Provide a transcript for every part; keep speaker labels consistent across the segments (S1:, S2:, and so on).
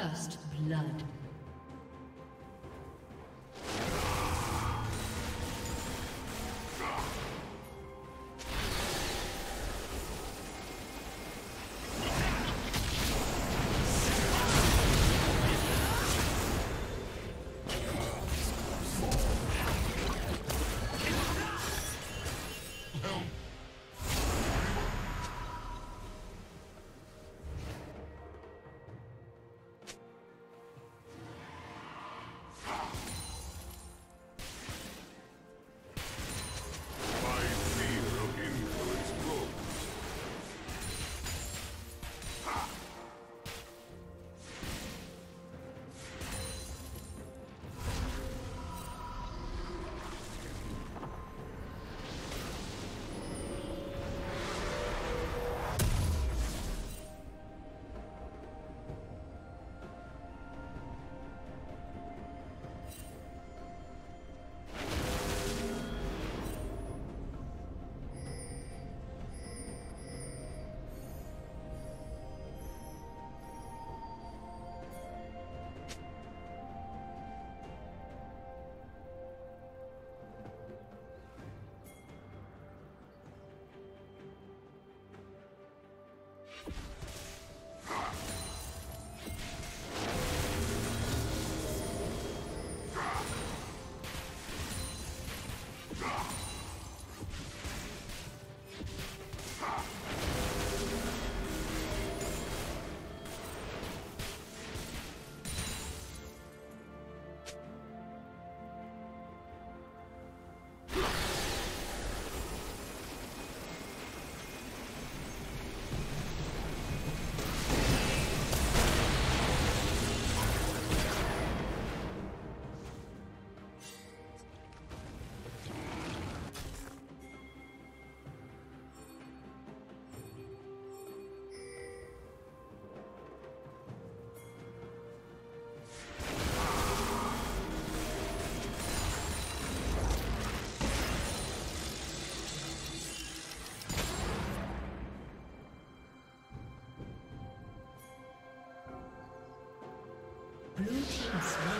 S1: First blood.
S2: Blue team.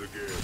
S2: Again.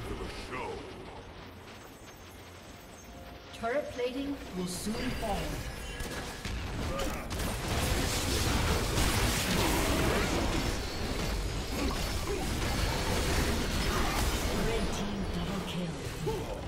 S2: Give them a show.
S1: Turret plating will soon fall. Red team double kill.